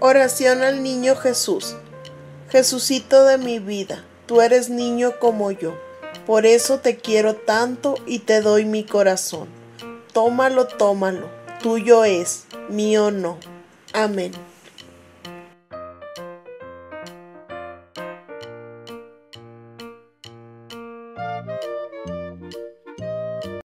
Oración al niño Jesús. Jesucito de mi vida, tú eres niño como yo. Por eso te quiero tanto y te doy mi corazón. Tómalo, tómalo. Tuyo es, mío no. Amén.